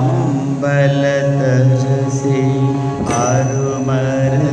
मुली आरुमर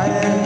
I.